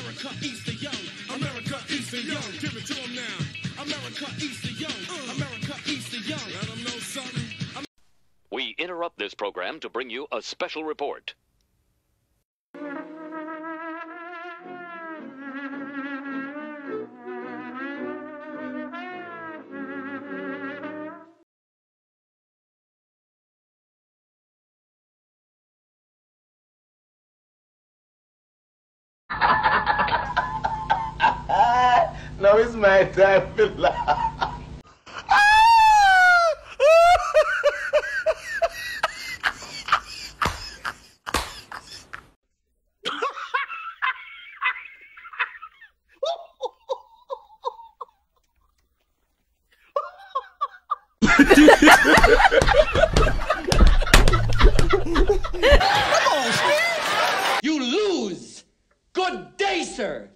America eats the young. America eats the young. Give it to them now. America eats the young. America eats the young. Let them know something. We interrupt this program to bring you a special report. Now it's my time to laugh. You lose! Good day, sir!